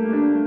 Música